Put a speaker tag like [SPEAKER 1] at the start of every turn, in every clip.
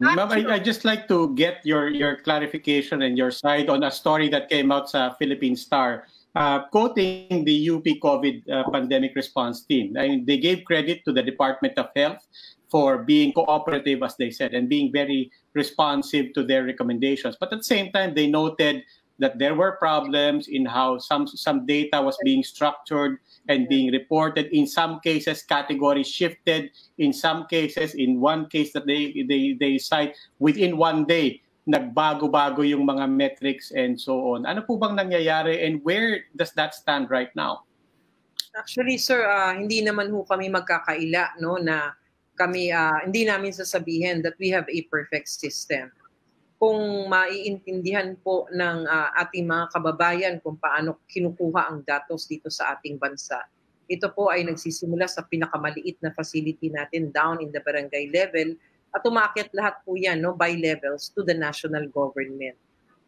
[SPEAKER 1] Ma'am, I, I just like to get your your clarification and your side on a story that came out sa Philippine Star uh, quoting the UP COVID uh, pandemic response team. I mean, they gave credit to the Department of Health for being cooperative, as they said, and being very responsive to their recommendations. But at the same time, they noted that there were problems in how some some data was being structured and being reported. In some cases, categories shifted. In some cases, in one case that they they they cite, within one day, nagbago-bago yung mga metrics and so on. Ano po bang nangyayari and where does that stand right now?
[SPEAKER 2] Actually, sir, uh, hindi naman ho kami magkakaila no na kami uh, hindi namin sasabihin that we have a perfect system kung maiintindihan po ng uh, ating mga kababayan kung paano kinukuha ang datos dito sa ating bansa. Ito po ay nagsisimula sa pinakamaliit na facility natin down in the barangay level at umakyat lahat po yan no, by levels to the national government.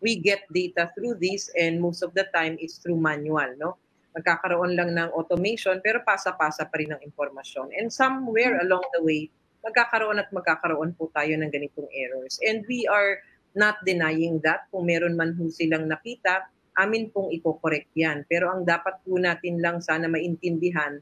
[SPEAKER 2] We get data through this and most of the time it's through manual. No? Magkakaroon lang ng automation pero pasa-pasa pa rin ng impormasyon. And somewhere along the way, magkakaroon at magkakaroon po tayo ng ganitong errors. And we are not denying that. Kung meron man ho silang nakita, amin pong i-correct yan. Pero ang dapat po natin lang sana maintindihan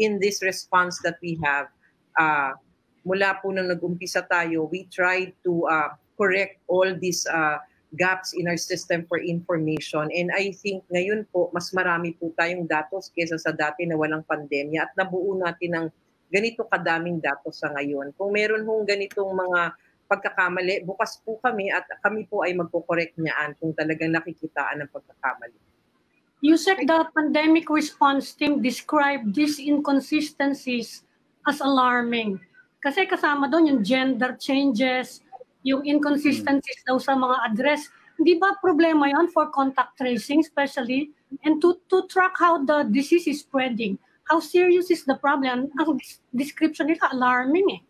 [SPEAKER 2] in this response that we have, uh, mula po nang nag-umpisa tayo, we tried to uh, correct all these uh, gaps in our system for information. And I think ngayon po, mas marami po tayong datos kesa sa dati na walang pandemya at nabuo natin ng ganito kadaming datos sa ngayon. Kung meron hong ganitong mga pagkakamali, bukas po kami at kami po ay magko-correct niyaan kung talagang nakikitaan ng pagkakamali.
[SPEAKER 3] Yusek, the pandemic response team described these inconsistencies as alarming. Kasi kasama doon yung gender changes, yung inconsistencies daw sa mga address. Hindi ba problema yon for contact tracing especially? And to, to track how the disease is spreading. How serious is the problem? Ang description nila alarming eh.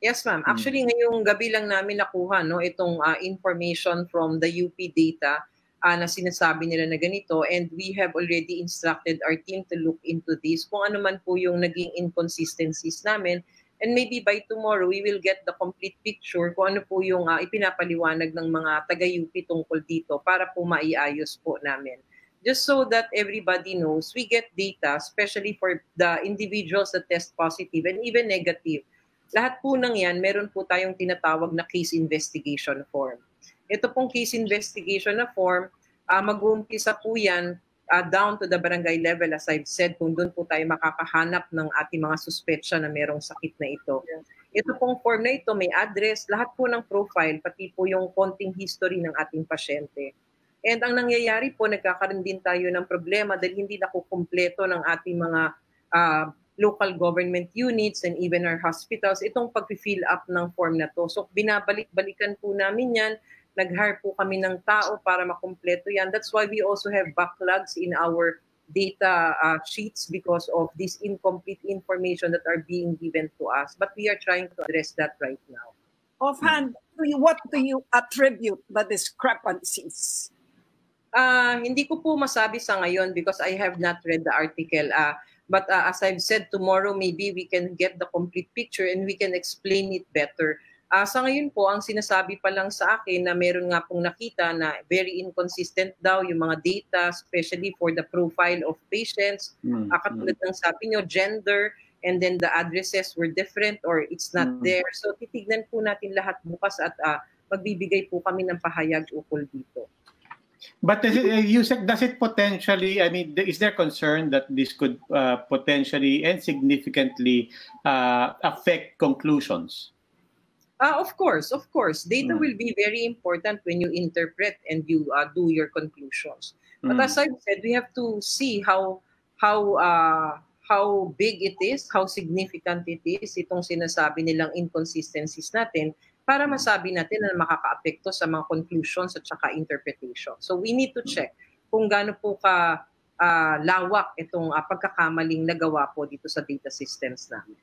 [SPEAKER 2] Yes, ma'am. Hmm. Actually, ngayong gabi lang namin nakuha no, itong uh, information from the UP data uh, na sinasabi nila na ganito and we have already instructed our team to look into this kung ano man po yung naging inconsistencies namin and maybe by tomorrow we will get the complete picture kung ano po yung uh, ipinapaliwanag ng mga taga-UP tungkol dito para po maiayos po namin. Just so that everybody knows, we get data, especially for the individuals that test positive and even negative lahat po ng yan, meron po tayong tinatawag na case investigation form. Ito pong case investigation na form, uh, mag-uumpisa po yan uh, down to the barangay level as I've said, kung doon po tayo makakahanap ng ating mga suspetsya na merong sakit na ito. Ito pong form na ito, may address, lahat po ng profile, pati po yung konting history ng ating pasyente. And ang nangyayari po, nagkakaroon din tayo ng problema dahil hindi nakukumpleto ng ating mga uh, local government units and even our hospitals, itong pag-fill up ng form na to. So binabalik-balikan po namin yan. Nag-hire po kami ng tao para makumpleto yan. That's why we also have backlogs in our data uh, sheets because of this incomplete information that are being given to us. But we are trying to address that right now.
[SPEAKER 4] Offhand, what do you attribute the discrepancies?
[SPEAKER 2] Uh, hindi ko po masabi sa ngayon because I have not read the article. Uh, But uh, as I've said, tomorrow maybe we can get the complete picture and we can explain it better. Uh, sa ngayon po, ang sinasabi pa lang sa akin na meron nga pong nakita na very inconsistent daw yung mga data, especially for the profile of patients. Mm-hmm. Uh, katulad ng sabi nyo, gender, and then the addresses were different or it's not mm-hmm. there. So titignan po natin lahat bukas at uh, magbibigay po kami ng pahayag ukol dito.
[SPEAKER 1] But does it, uh, Yusek, does it potentially, I mean, is there concern that this could uh, potentially and significantly uh, affect conclusions?
[SPEAKER 2] Uh, of course, of course. Data mm. will be very important when you interpret and you uh, do your conclusions. But mm. as I've said, we have to see how how uh, how big it is, how significant it is, itong sinasabi nilang inconsistencies natin para masabi natin na makakaapekto sa mga conclusions at saka interpretation. So we need to check kung gaano po ka uh, lawak itong uh, pagkakamaling nagawa po dito sa data systems namin.